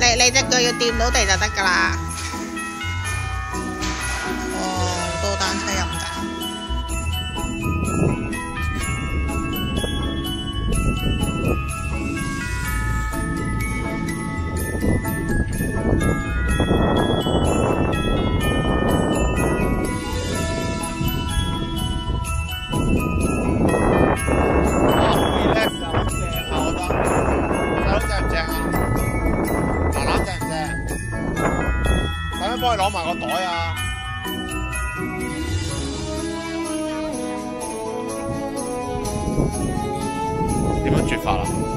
你你只腳要掂到地就得㗎啦。可以攞埋個袋啊？點樣絕法啊？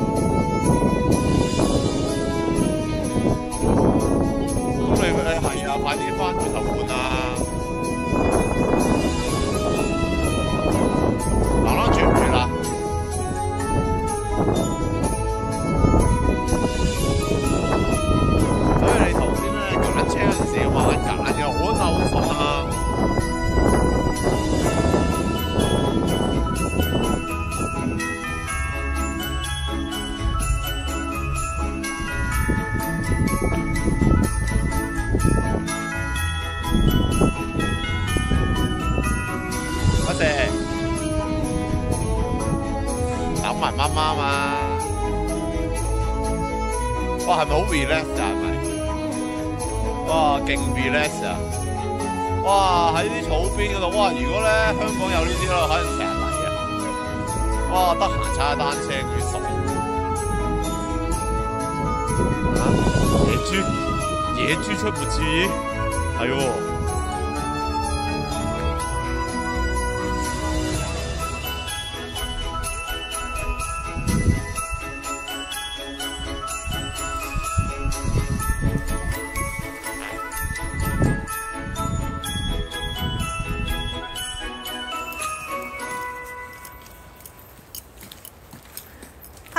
哇，係咪好 relax 啊？係咪？哇，勁 relax 啊！哇，喺啲草边嗰度，哇！如果咧香港有呢啲咧，可能成日嚟啊！哇，得闲踩下单车，越爽啊！野猪，野猪出没注意，係喎。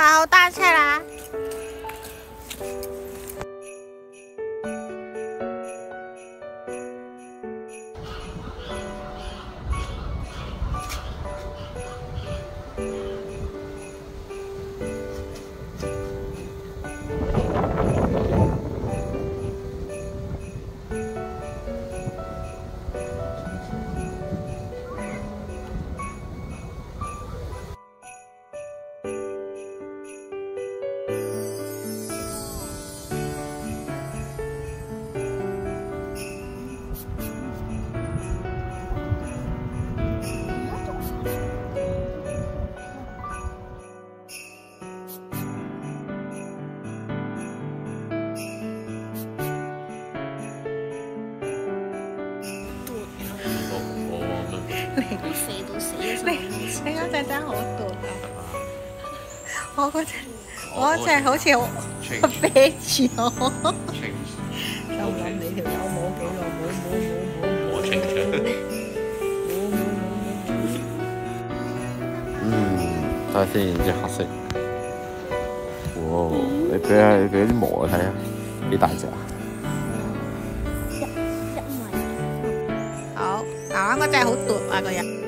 好大菜啦。真係好短啊！我嗰隻我嗰隻好似好啤住我，就諗你條友冇幾耐冇冇冇冇我清唱。嗯，睇下先，隻黑色。哇！你俾下你俾啲毛我睇下，幾大隻啊？一米。好，嗱嗰只好短啊個人。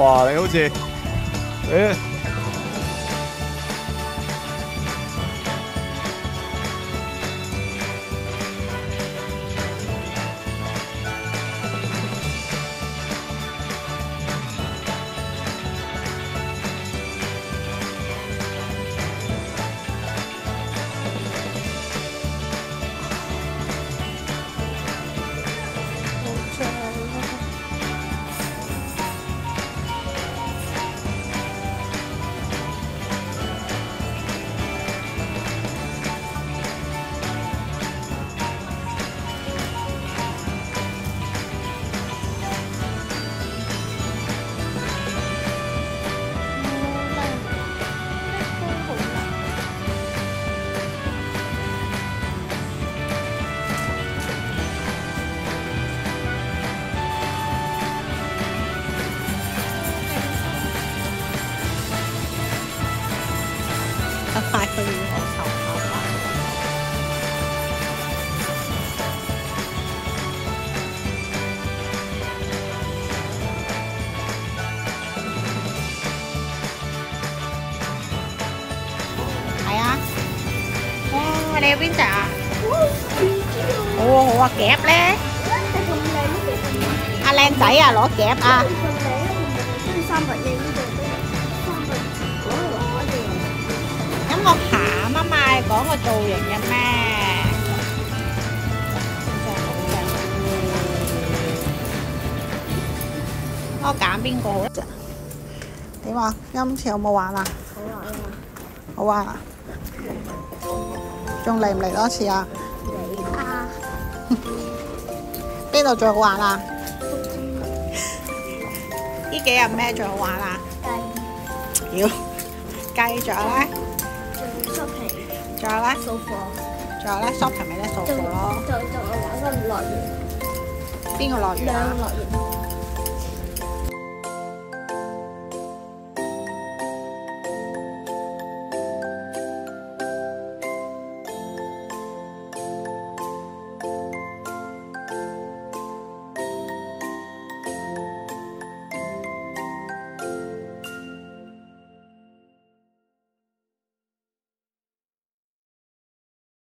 哇！你好似誒〜你要邊只啊？好啊好啊，夾咧！阿靚仔啊，攞夾啊！三百億呢度都三百嗰度咁我鹹啊嘛，講個造型嘅咩？真係好正。我揀邊個好咧？點啊？今次有冇玩啊？好玩啊！好玩啊！仲嚟唔嚟多次啊？嚟啊，邊度最好玩啊？呢幾日咩最好玩啊？雞妖雞仲有咧，仲收皮仲有咧，掃貨，仲有咧，shopping 咪咧掃仲貨咯。就就我玩個樂園，邊個樂園兩啊？個樂園。